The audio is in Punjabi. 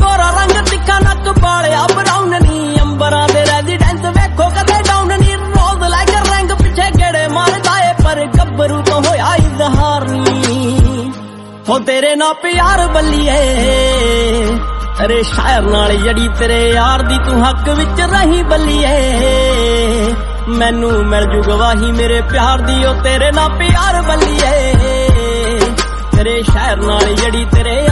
ਗੋਰਾ ਰੰਗ ਤਿੱਖਾ ਨੱਕ ਬਾਲਿਆ ਬਰਾਊਨ ਨੀ, ਅੰਬਰਾਂ ਦੇ ਰੈਜ਼ੀਡੈਂਸ ਵੇਖੋ ਕਦੇ ਡਾਊਨ ਨੀ ਰੋਜ਼ ਲੈ ਕੇ ਰੰਗ ਪਿੱਛੇ ਗੇੜੇ ਮਾਰਦਾ ਏ, ਪਰ ਗੱਭਰੂ ਤੋਂ ਹੋਇਆ ਇਜ਼ਹਾਰ ਨੀ। ਹੋ ਤੇਰੇ ਨਾਲ ਪਿਆਰ ਬੱਲੀਏ, ਅਰੇ ਸ਼ਾਇਰ ਨਾਲ ਜੜੀ ਤੇਰੇ ਯਾਰ ਦੀ ਤੂੰ ਹੱਕ ਵਿੱਚ ਰਹੀ ਬੱਲੀਏ। ਮੈਨੂੰ ਮਿਲ ਜੂ ਗਵਾਹੀ ਮੇਰੇ ਪਿਆਰ ਦੀ, ਉਹ ਤੇਰੇ ਨਾਲ ਪਿਆਰ ਬੱਲੀਏ। ਤੇਰੇ ਸ਼ਹਿਰ ਨਾਲ ਜੜੀ ਤੇਰੇ